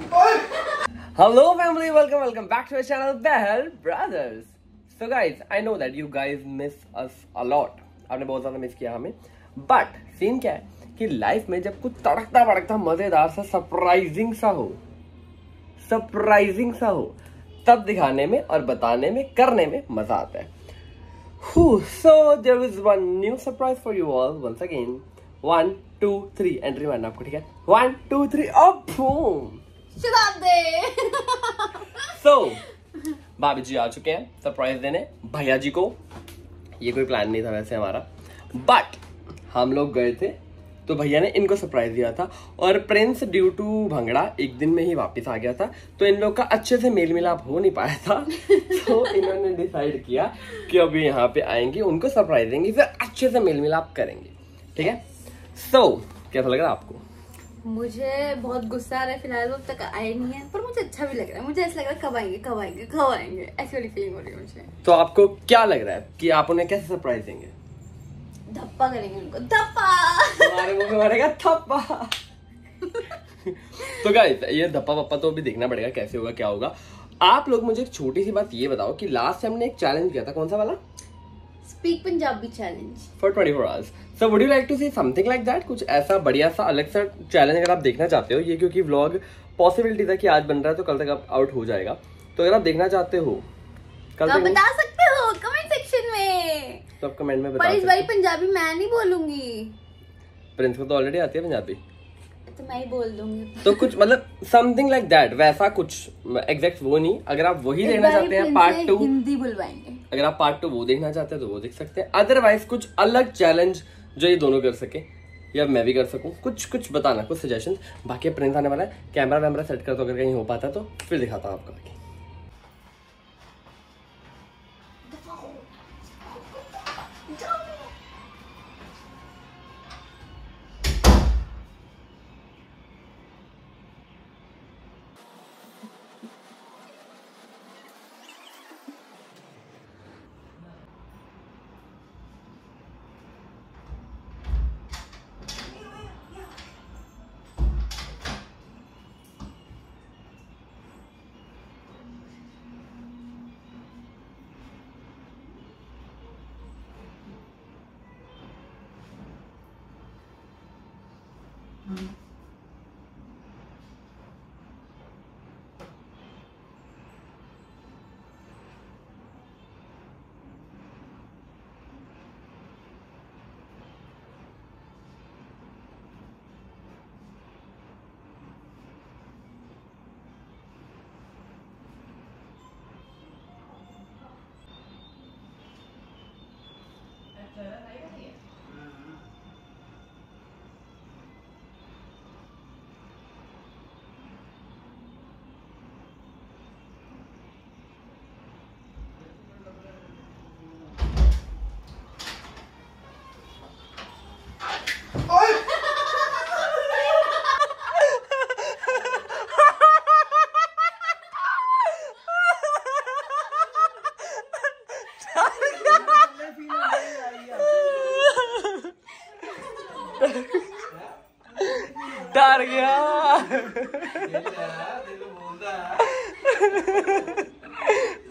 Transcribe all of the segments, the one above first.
Hello family, welcome, welcome back to our channel Behel Brothers. So guys, I know that you guys miss us a lot. आपने बहुत ज़्यादा miss किया हमें but scene क्या है कि लाइफ में जब कुछ तड़कता भड़कता मज़ेदार सा सरप्राइजिंग सा हो सरप्राइजिंग सा हो तब दिखाने में और बताने में करने में मज़ा आता है Whew, so there is one new surprise for you all once again. One, two, three, entry मारना आपको ठीक है वन टू थ्री अब boom. शराब दे सो भाभी जी आ चुके हैं सरप्राइज़ देने। भैया जी को ये कोई प्लान नहीं था वैसे हमारा। बट हम लोग गए थे तो भैया ने इनको सरप्राइज़ दिया था और प्रिंस ड्यू टू भंगड़ा एक दिन में ही वापस आ गया था तो इन लोग का अच्छे से मेल मिलाप हो नहीं पाया था। तो इन्होंने डिसाइड किया कि अभी यहाँ पे आएँगे उनको सरप्राइज़ देंगे फिर अच्छे से मेल मिलाप करेंगे। ठीक है? सो so, कैसा लग रहा है आपको? मुझे बहुत गुस्सा आ रहा है फ़िलहाल वो अब तक आए नहीं है पर मुझे अच्छा भी लग रहा है मुझे ऐसा लग रहा है कब आएँगे कब आएँगे कब आएँगे ऐसी वाली फीलिंग हो रही है मुझे। तो आपको क्या लग रहा है कि आप उन्हें कैसे सरप्राइज़ देंगे? धप्पा करेंगे उनको धप्पा! हमारे मुँह में मारेगा थप्पा तो गाइस ये धप्पा पप्पा तो अभी देखना पड़ेगा कैसे होगा क्या होगा। आप लोग मुझे एक छोटी सी बात ये बताओ कि लास्ट टाइम हमने एक चैलेंज किया था कौन सा वाला? Speak Punjabi challenge for 24 hours so would you like to see something like that कुछ ऐसा बढ़िया सा अलग सा चैलेंज अगर आप देखना चाहते हो ये क्योंकि व्लॉग पॉसिबिलिटी था कि आज बन रहा है तो कल तक आउट हो जाएगा। तो अगर आप देखना चाहते हो कल आप बता सकते हो कमेंट सेक्शन में। तो आप कमेंट में पर बता इस सकते बारी हो। पंजाबी मैं नहीं बोलूँगी। प्रिंस को तो ऑलरेडी आती है पंजाबी। तो मैं ही बोल दूँगी। तो कुछ मतलब समथिंग लाइक दैट वैसा कुछ एग्जैक्ट वो नहीं। अगर आप वही इस देखना चाहते हैं पार्ट टू हिंदी बुलवाएँगे। अगर आप पार्ट टू वो देखना चाहते हैं तो वो देख सकते हैं। अदरवाइज़ कुछ अलग चैलेंज जो ये दोनों कर सके, या मैं भी कर सकूँ। कुछ कुछ बताना, कुछ सजेशन बाकी प्रिंस आने वाला है कैमरा वैमरा सेट कर दो, अगर कहीं हो पाता तो फिर दिखाता हूँ आपको। Mm-hmm.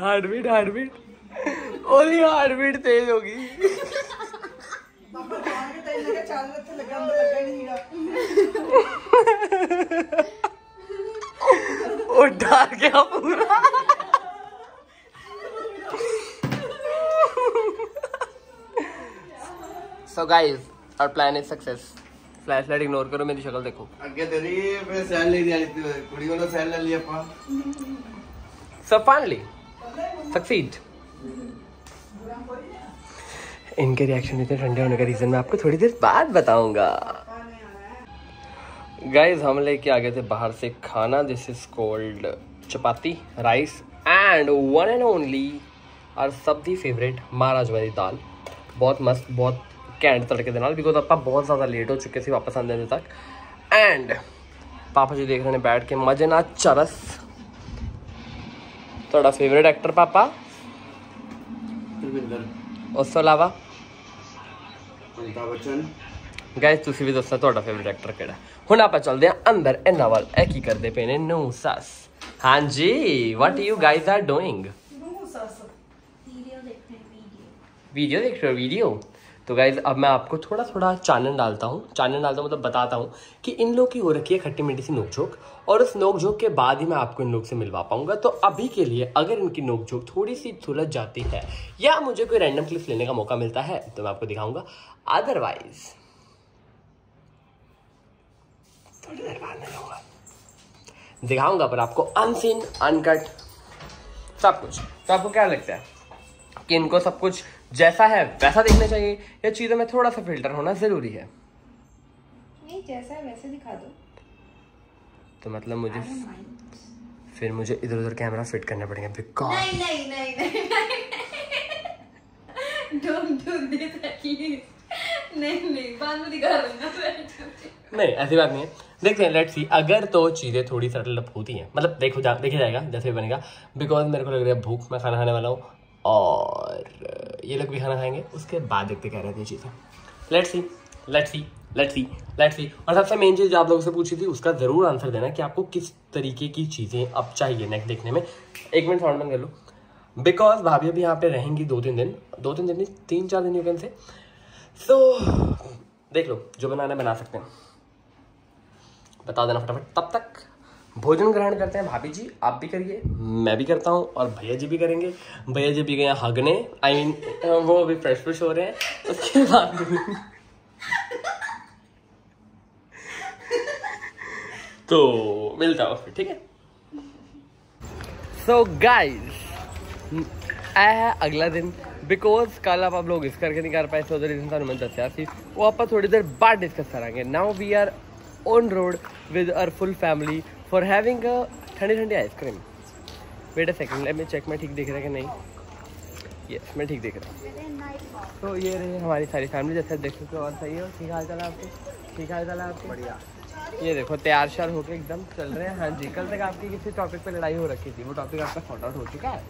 Heart beat heart beat only heart beat तेज होगी। वो डर गया पूरा। So guys our plan is success flash light ignore करो मेरी शक्ल देखो ਅੱਗੇ ਤੇਰੀ ਫਿਰ ਸੈਲ ਲਈ ਜਾਣੀ ਤੀ ਕੁੜੀ ਵੱਲੋਂ ਸੈਲ ਲੈ ਲਈ ਆਪਾਂ So finally, succeed. इनके रिएक्शन इतने ठंडे होने का रीजन मैं आपको थोड़ी देर बाद बताऊंगा गाइस हम लेके आ गए थे बाहर से खाना this is cold chapati rice and one and only are सब दी फेवरेट महाराजमा ਦੀ ਦਾਲ ਬਹੁਤ ਮਸਤ ਬਹੁਤ घेंट तड़के बिकॉज़ आप बहुत ज़्यादा लेट हो चुके थे वापस आने तक एंड पापा जी देख रहे हैं बैठ के मज़े ना चरस थोड़ा फेवरेट एक्टर पापा उस अलावा गैस तुम भी दसा थोड़ा फेवरेट एक्टर कि हूँ आप चलते हैं अंदर इन्ना वाल ए की करते पे ने नू सस हाँ जी what you guys are doing video देख रहे वीडियो, वीडियो? तो गाइज़ अब मैं आपको थोड़ा थोड़ा चानन डालता हूँ। चानन डालता हूँ मतलब बताता हूँ कि इन लोग की हो रखी है खट्टी मीठी सी नोकझोंक और उस नोकझोंक के बाद ही मैं आपको इन लोग से मिलवा पाऊँगा। तो अभी के लिए अगर इनकी नोकझोंक थोड़ी सी सुलझ जाती है या मुझे कोई रैंडम क्लिप लेने का मौका मिलता है तो मैं आपको दिखाऊँगा। अदरवाइज़ थोड़ी देर बाद दिखाऊँगा पर आपको अनसीन अनकट सब कुछ। तो आपको क्या लगता है कि इनको सब कुछ जैसा है वैसा देखना चाहिए या चीज़ों में थोड़ा सा फ़िल्टर होना ज़रूरी है? नहीं जैसा है वैसे दिखा दो। तो मतलब मुझे फिर मुझे इधर उधर कैमरा फिट करना पड़ेगा बिकॉज़ नहीं नहीं नहीं नहीं। डोंट डू दिस प्लीज़ नहीं नहीं बाद में दिखा दूँगा नहीं ऐसी बात नहीं है। देखते हैं लेट्स सी अगर तो चीज़ें थोड़ी सरल होती हैं मतलब देखो जा देखा जाएगा जैसे बनेगा बिकॉज़ मेरे को लग रहा है भूख मैं खाना खाने वाला हूँ और ये लोग भी खाना खाएँगे। उसके बाद देखते क्या रहती है चीज़ें। Let's see let's see let's see let's see और सबसे मेन चीज़ जो आप लोगों से पूछी थी, उसका ज़रूर आंसर देना कि आपको किस तरीके की चीज़ें अब चाहिए नेक्स्ट देखने में। एक मिनट साउंड बंद कर लो। बिकॉज़ भाभी अभी यहाँ पे रहेंगी दो तीन दिन। दो तीन दिन नहीं तीन चार दिन यू कैन से सो देख लो, जो बनाना बना सकते हैं। बता देना फटाफट, तब तक भोजन ग्रहण करते हैं। भाभी जी आप भी करिए मैं भी करता हूँ और भैया जी भी करेंगे। भैया जी भी गए हगने। आई I मीन mean, वो अभी फ्रेश फ्रेश हो रहे हैं। उसके बाद तो मिलता हूँ फिर ठीक है? सो so गाइस आया है अगला दिन। बिकॉज़ कल आप लोग इस करके नहीं कर पाए सो रीजन सामने मैं दसिया सी वो आप थोड़ी देर बाद डिस्कस करेंगे now we are on road with our full family for having a ठंडी ठंडी ice cream wait a second let me check मैं ठीक देख रहा है कि नहीं? यस मैं ठीक देख रहा हूँ. तो ये रही हमारी सारी फैमिली जैसे देख सकते हो और सही हो ठीक हाल चाल है आपके? ठीक हाल चाल है आपके? बढ़िया। ये देखो तैयार श्यार होके एकदम चल रहे हैं। हाँ जी कल तक आपकी किसी टॉपिक पे लड़ाई हो रखी थी। वो टॉपिक आपका सॉर्ट आउट हो चुका है?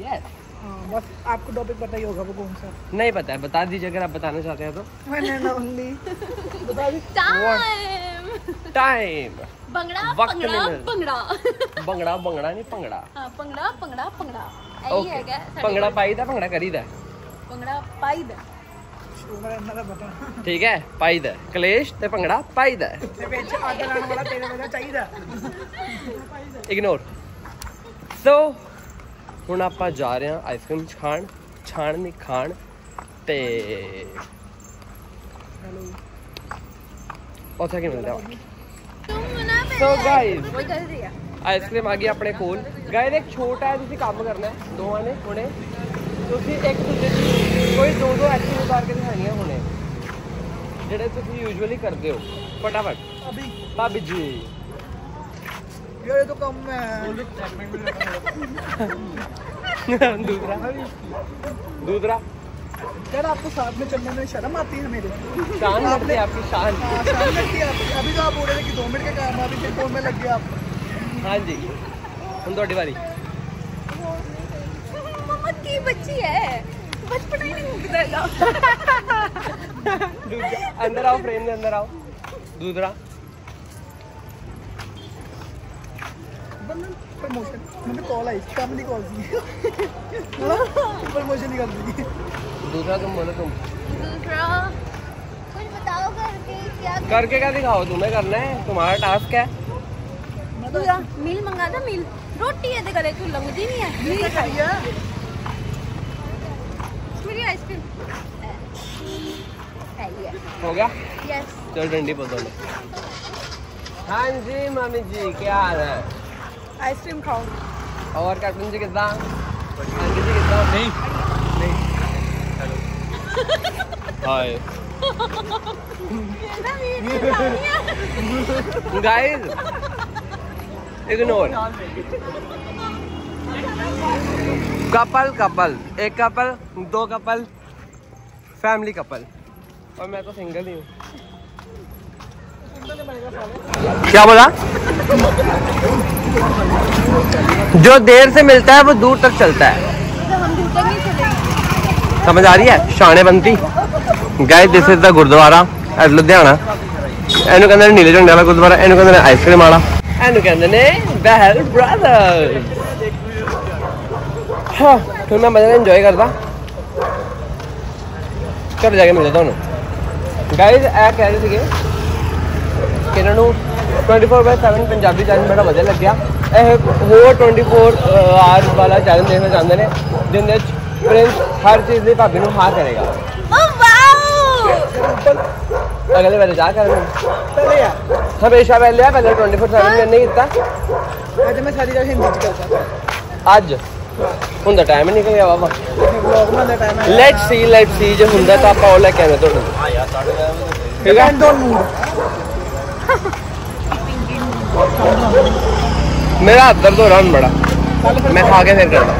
यस हाँ, बस आपको टॉपिक पता ही होगा वो कौन सा। नहीं पता है बता दीजिए अगर आप बताना चाहते हैं तो। टाइम ਭੰਗੜਾ ਭੰਗੜਾ ਨਹੀਂ ਭੰਗੜਾ। ਹਾਂ ਭੰਗੜਾ ਭੰਗੜਾ ਭੰਗੜਾ। ਇਹੀ ਹੈਗਾ ਭੰਗੜਾ ਪਾਈਦਾ ਭੰਗੜਾ ਕਰੀਦਾ? ਭੰਗੜਾ ਪਾਈਦਾ। ਠੀਕ ਹੈ ਪਾਈਦਾ। ਕਲੇਸ਼ ਤੇ ਭੰਗੜਾ ਪਾਈਦਾ। ਤੇ ਵਿੱਚ ਅੱਗ ਲਾਉਣ ਵਾਲਾ ਤੇਰੇ ਵਰਗਾ ਚਾਹੀਦਾ। ਇਗਨੋਰ ਸੋ ਹੁਣ ਆਪਾਂ ਜਾ ਰਹੇ ਹਾਂ ਆਈਸਕ੍ਰੀਮ ਖਾਣ ਛਾਣ ਨਹੀਂ ਖਾਣ ਤੇ ਉੱਥੇ ਕੀ सो गाइस आइसक्रीम आ गई अपने कोल गाइस एक छोटा है काम करना है। ने हमने एक दूसरे कोई दो दो आइसक्रीम उतार के दिखाई हमने जेडे यूजली करते हो। फटाफट। भाभी जी। तो कम है। दूसरा। दूसरा। यार आपको साथ में चलने में शर्म आती है मेरे? शान आपने आपकी शान। हाँ, शान लगती है आपकी। अभी तो आप बोल रहे थे कि दो मिनट का काम है अभी फिर फ़ोन में लग गया आप हाँ जी। हम तो थोड़ी बारी मम्मा की बच्ची है? बचपन ही नहीं गुजरेगा अंदर आओ फ्रेम के अंदर आओ। दूसरा। प्रमोशन। मुझे कॉल आई कंपनी कॉल थी। हाँ, प्रमोशन ही कर दी। दूसरा तुम बोलो तुम। दूसरा। कुछ बताओ करके क्या करके क्या दिखाओ? तुम्हें करना है। तुम्हारा टास्क है। दूसरा मिल मंगा था मिल। रोटी है ते गले तू लंगदी नहीं है? ये खाइए मेरी आइसक्रीम। है ये हो गया? यस चलो डंडी दो हाँ जी मामी जी क्या हाल है? आइसक्रीम खाओ। और कैप्टन जी कितना आंटी जी कितना नहीं। Hi guys ignore couple couple एक कपल दो कपल फैमिली कपल और मैं तो सिंगल ही हूँ। क्या बोला? जो देर से मिलता है, वो दूर तक चलता है। तो हम दूर तक नहीं चलेंगे समझ आ रही है शाने बनती गाय दिस इज द गुरुद्वारा ਅੱਜ ਲੁਧਿਆਣਾ ਇਹਨੂੰ ਕਹਿੰਦੇ ਨੇ ਨੀਲੇ ਝੰਡੇ ਵਾਲਾ ਗੁਰਦੁਆਰਾ ਇਹਨੂੰ ਕਹਿੰਦੇ ਨੇ ਆਈਸਕ੍ਰੀਮ ਵਾਲਾ ਇਹਨੂੰ ਕਹਿੰਦੇ ਨੇ ਬਹਿਲ ਬ੍ਰਦਰਸ ਹਾਂ ਫਿਰ ਮੈਂ ਮਜ਼ਾ ਇੰਜੋਏ ਕਰਦਾ ਘਰ ਜਾ ਕੇ ਮਿਲਦਾ ਤੁਹਾਨੂੰ ਗਾਇਜ਼ ਇਹ ਕਹਿ ਰਹੇ ਸੀਗੇ ਕਿ ਇਹਨਾਂ ਨੂੰ 24/7 ਪੰਜਾਬੀ ਚੈਨਲ ਬੜਾ ਵਧੀਆ ਲੱਗਿਆ ਇਹ ਹੋਰ 24 ਆਵਰ ਵਾਲਾ ਚੈਨਲ ਦੇਖਣਾ ਚਾਹੁੰਦੇ ਨੇ ਜਿੰਦੇ ਵਿੱਚ ਪ੍ਰਿੰਸ ਹਰ ਚੀਜ਼ ਲਈ ਭਾਬੀ ਨੂੰ ਹਾਂ ਕਰੇਗਾ ओ वाओ ਅਗਲੇ ਵਾਲੇ ਜਾ ਕਰਨ पहले यार ਹਮੇਸ਼ਾ ਪਹਿਲੇ ਆ ਪਹਿਲੇ 24/7 ਮੈਂ ਨਹੀਂ ਕੀਤਾ आज मैं सारी जगह हिंदी च करता ਅੱਜ ਹੁਣ ਤਾਂ ਟਾਈਮ ਹੀ ਨਿਕਲ ਗਿਆ ਵਾਵਾ ब्लॉग बनाने का टाइम है ਲੈਟਸ ਸੀ ਲੈਟਸ ਸੀ ਜੇ ਹੁੰਦਾ ਤਾਂ ਆਪਾਂ ਉਹ ਲੈ ਕੇ ਆਵੇਂ ਤੁਹਾਨੂੰ ਠੀਕ ਹੈ एंड ऑन मूड ਮੇਰਾ ਹੱਥ ਦਰਦ ਹੋ ਰਿਹਾ ਹੁਣ ਬੜਾ ਮੈਂ ਖਾ ਕੇ ਫਿਰ ਕਰਦਾ